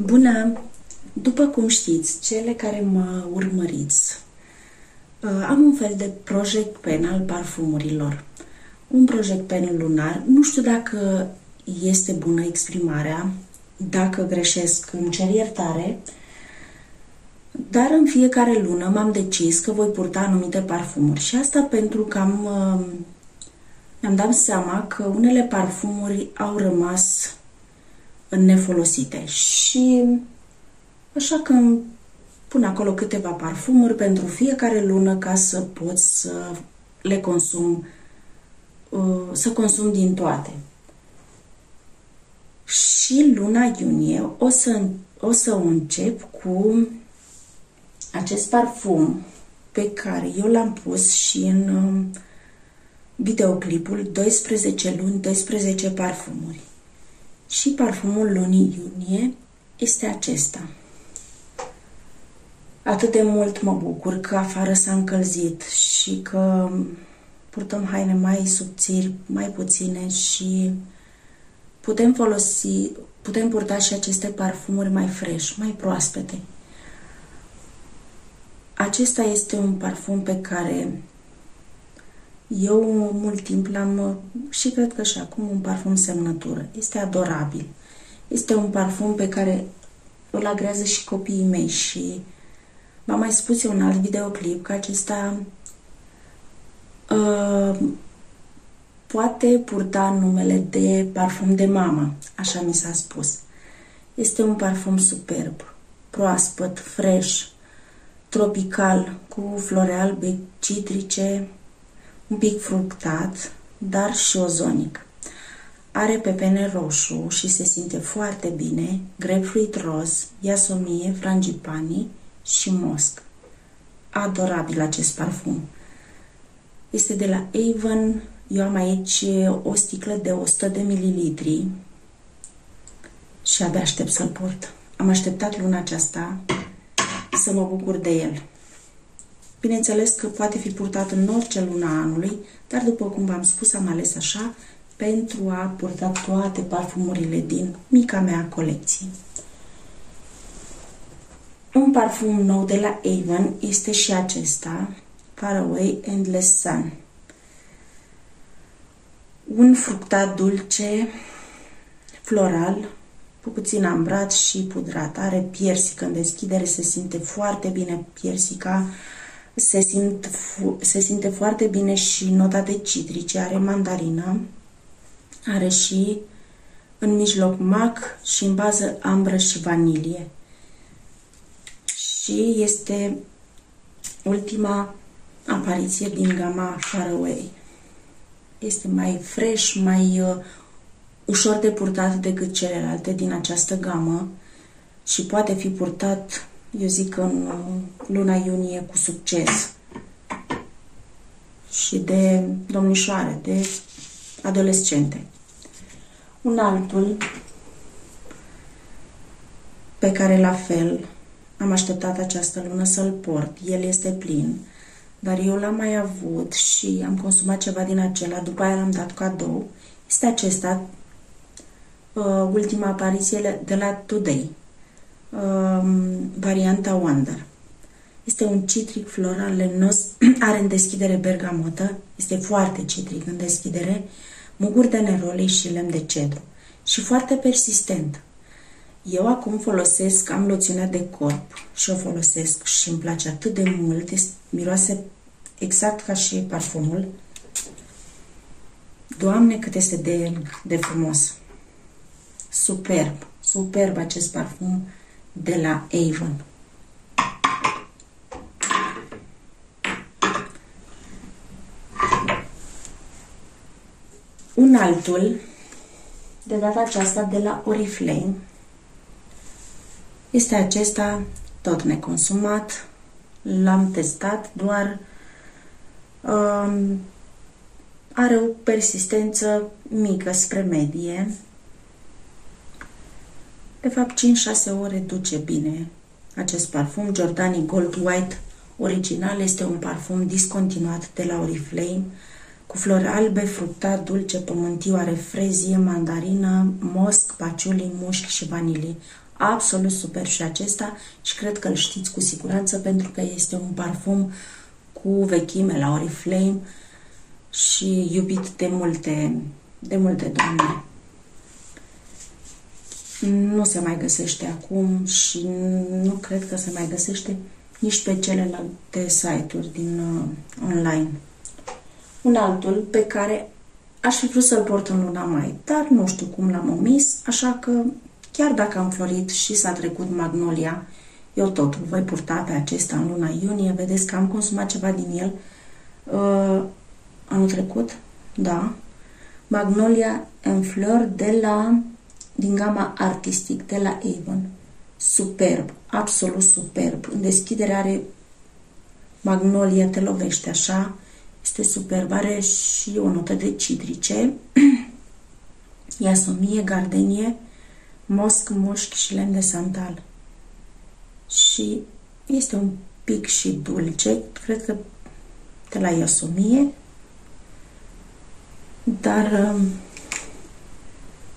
Bună! După cum știți, cele care mă urmăriți, uh, am un fel de project pen al parfumurilor. Un project pen lunar. Nu știu dacă este bună exprimarea, dacă greșesc, îmi cer iertare, dar în fiecare lună m-am decis că voi purta anumite parfumuri și asta pentru că am, uh, mi-am dat seama că unele parfumuri au rămas nefolosite și așa că pun acolo câteva parfumuri pentru fiecare lună ca să pot să le consum, uh, să consum din toate. Și luna iunie o să, o să încep cu acest parfum pe care eu l-am pus și în uh, videoclipul 12 luni, 12 parfumuri. Și parfumul lunii iunie este acesta. Atât de mult mă bucur că afară s-a încălzit și că purtăm haine mai subțiri, mai puține și putem folosi, putem purta și aceste parfumuri mai fresh, mai proaspete. Acesta este un parfum pe care eu mult timp l-am și cred că și acum un parfum semnătură. Este adorabil. Este un parfum pe care îl agrează și copiii mei și v-am mai spus eu un alt videoclip că acesta uh, poate purta numele de parfum de mamă, așa mi s-a spus. Este un parfum superb, proaspăt, fresh, tropical, cu flore albe, citrice, un pic fructat, dar și ozonic. Are pepene roșu și se simte foarte bine, grapefruit roz, iasomie, frangipani și mosc. Adorabil acest parfum. Este de la Avon. Eu am aici o sticlă de 100 de mililitri și abia aștept să-l port. Am așteptat luna aceasta să mă bucur de el. Bineînțeles că poate fi purtat în orice lună anului, dar după cum v-am spus, am ales așa pentru a purta toate parfumurile din mica mea colecție. Un parfum nou de la Avon este și acesta, Far Away Endless Sun. Un fructat dulce, floral, cu puțin ambrat și pudrat. Are piersică în deschidere, se simte foarte bine piersica, se, simt, se simte foarte bine și nota de citrice, are mandarină, are și în mijloc mac și în bază ambră și vanilie. Și este ultima apariție din gama Far Away. Este mai fresh, mai uh, ușor de purtat decât celelalte din această gamă și poate fi purtat eu zic în luna iunie cu succes și de domnișoare, de adolescente. Un altul pe care la fel am așteptat această lună să-l port. El este plin, dar eu l-am mai avut și am consumat ceva din acela, după aia l-am dat cadou. Este acesta, uh, ultima apariție de la Today um, varianta Wonder. Este un citric floral lemnos, are în deschidere bergamotă, este foarte citric în deschidere, muguri de neroli și lemn de cedru și foarte persistent. Eu acum folosesc, am loțiunea de corp și o folosesc și îmi place atât de mult, miroase exact ca și parfumul. Doamne, cât este de, de frumos! Superb, superb acest parfum de la Avon. Un altul, de data aceasta de la Oriflame, este acesta tot neconsumat, l-am testat, doar um, are o persistență mică spre medie, de fapt, 5-6 ore duce bine acest parfum. Giordani Gold White original este un parfum discontinuat de la Oriflame cu flori albe, fructat, dulce, pământiu, are frezie, mandarină, mosc, paciuli, mușchi și vanilie. absolut super și acesta și cred că îl știți cu siguranță pentru că este un parfum cu vechime la Oriflame și iubit de multe, de multe doamne. Nu se mai găsește acum și nu cred că se mai găsește nici pe celelalte site-uri din uh, online. Un altul pe care aș fi vrut să-l port în luna mai, dar nu știu cum l-am omis, așa că chiar dacă am florit și s-a trecut magnolia, eu totul voi purta pe acesta în luna iunie. Vedeți că am consumat ceva din el uh, anul trecut, da. Magnolia în flori de la, din gama artistic, de la Avon. Superb, absolut superb. În deschidere are magnolia, te lovește așa, este superb. Are și o notă de citrice, iasomie, gardenie, mosc, mușchi și lemn de santal. Și este un pic și dulce, cred că de la iasomie, dar um,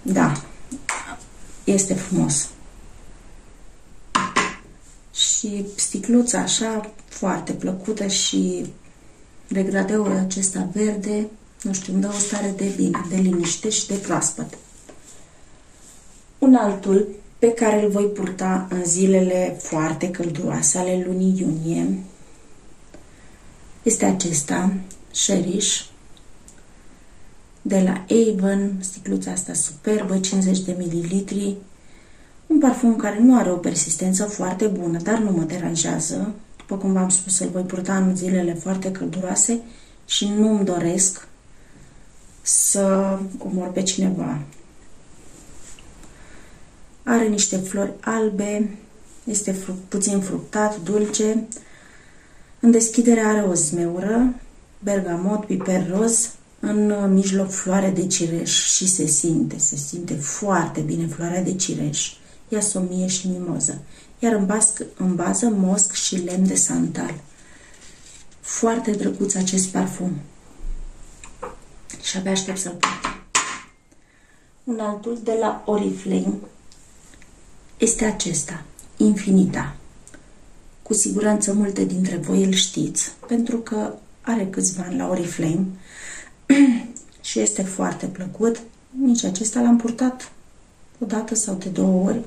da, este frumos. Și sticluța așa, foarte plăcută și degradeul acesta verde, nu știu, îmi dă o stare de bine, de liniște și de proaspăt. Un altul pe care îl voi purta în zilele foarte călduroase ale lunii iunie este acesta, Cherish, de la Avon, sticluța asta superbă, 50 de mililitri, un parfum care nu are o persistență foarte bună, dar nu mă deranjează. După cum v-am spus, îl voi purta în zilele foarte călduroase și nu-mi doresc să omor pe cineva. Are niște flori albe, este fruct, puțin fructat, dulce. În deschidere are o zmeură, bergamot, piper roz, în mijloc floare de cireș și se simte, se simte foarte bine floarea de cireș, iasomie și mimoză, iar în, basc, în bază mosc și lemn de santal. Foarte drăguț acest parfum. Și abia aștept să-l port. Un altul de la Oriflame este acesta, Infinita. Cu siguranță multe dintre voi îl știți, pentru că are câțiva ani la Oriflame și este foarte plăcut. Nici acesta l-am purtat o dată sau de două ori.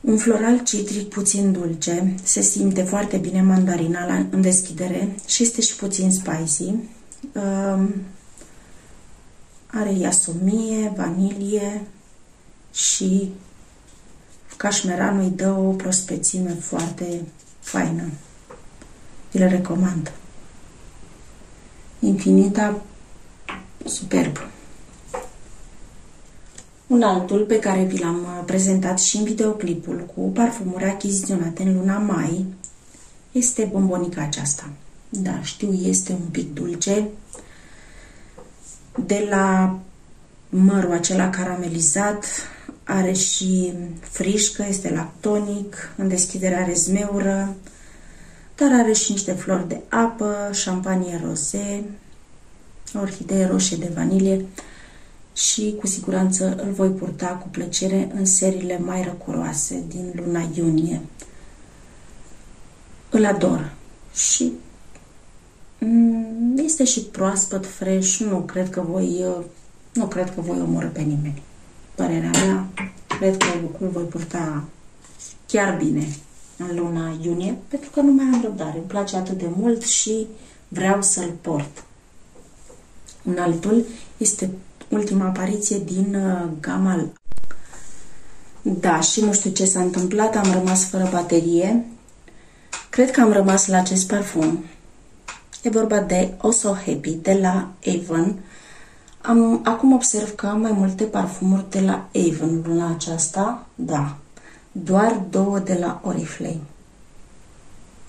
Un floral citric puțin dulce, se simte foarte bine mandarina la, în deschidere și este și puțin spicy. Um, are iasomie, vanilie și cașmeranul îi dă o prospețime foarte faină. Vi le recomand. Infinita, superb. Un altul pe care vi l-am uh, prezentat și în videoclipul cu parfumuri achiziționate în luna mai este bombonica aceasta. Da, știu, este un pic dulce. De la mărul acela caramelizat are și frișcă, este lactonic, în deschidere are zmeură, dar are și niște flori de apă, șampanie roze, orhidee roșie de vanilie și cu siguranță îl voi purta cu plăcere în seriile mai răcoroase din luna iunie. Îl ador și mm, este și proaspăt, fresh, nu cred că voi nu cred că voi omoră pe nimeni. Părerea mea, cred că îl voi purta chiar bine în luna iunie, pentru că nu mai am răbdare. Îmi place atât de mult și vreau să-l port. Un altul este ultima apariție din uh, gama Da, și nu știu ce s-a întâmplat, am rămas fără baterie. Cred că am rămas la acest parfum. E vorba de Oh So Happy de la Avon. Am, acum observ că am mai multe parfumuri de la Avon luna aceasta. Da, doar două de la Oriflame.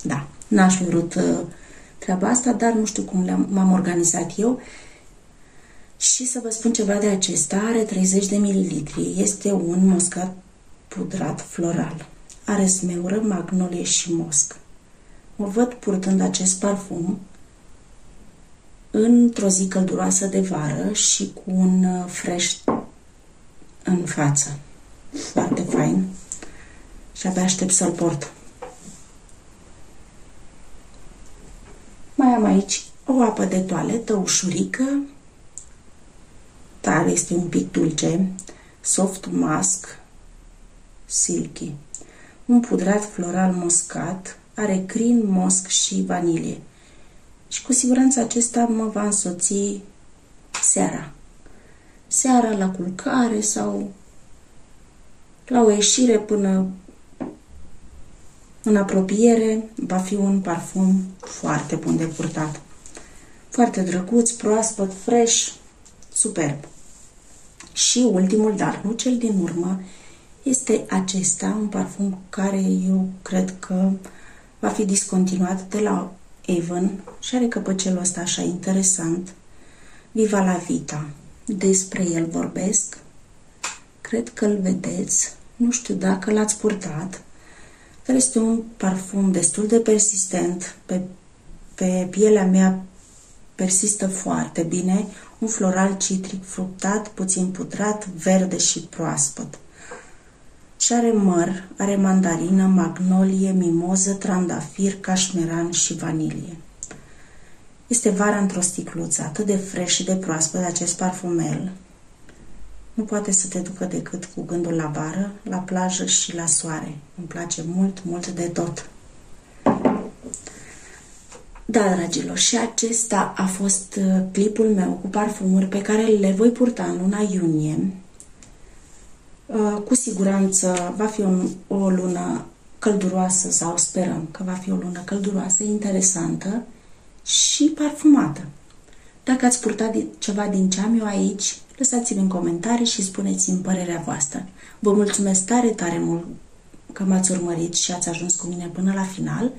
Da, n-aș fi vrut uh, treaba asta, dar nu știu cum m-am organizat eu. Și să vă spun ceva de acesta, are 30 de mililitri, este un moscat pudrat floral. Are smeură, magnolie și mosc. Mă văd purtând acest parfum într-o zi călduroasă de vară și cu un uh, fresh în față. foarte fain și abia aștept să-l port. Mai am aici o apă de toaletă ușurică, dar este un pic dulce, soft mask, silky. Un pudrat floral muscat, are crin, mosc și vanilie. Și cu siguranță acesta mă va însoți seara. Seara la culcare sau la o ieșire până în apropiere va fi un parfum foarte bun de purtat. Foarte drăguț, proaspăt, fresh, superb. Și ultimul, dar nu cel din urmă, este acesta, un parfum care eu cred că va fi discontinuat de la Avon și are căpăcelul ăsta așa interesant. Viva la Vita. Despre el vorbesc. Cred că îl vedeți. Nu știu dacă l-ați purtat. Dar este un parfum destul de persistent. Pe, pe pielea mea persistă foarte bine. Un floral citric fructat, puțin putrat, verde și proaspăt și are măr, are mandarină, magnolie, mimoză, trandafir, cașmeran și vanilie. Este vara într-o sticluță, atât de fresh și de proaspăt acest parfumel. Nu poate să te ducă decât cu gândul la vară, la plajă și la soare. Îmi place mult, mult de tot. Da, dragilor, și acesta a fost uh, clipul meu cu parfumuri pe care le voi purta în luna iunie Uh, cu siguranță va fi un, o lună călduroasă sau sperăm că va fi o lună călduroasă, interesantă și parfumată. Dacă ați purtat ceva din ce am eu aici, lăsați-mi în comentarii și spuneți-mi părerea voastră. Vă mulțumesc tare, tare mult că m-ați urmărit și ați ajuns cu mine până la final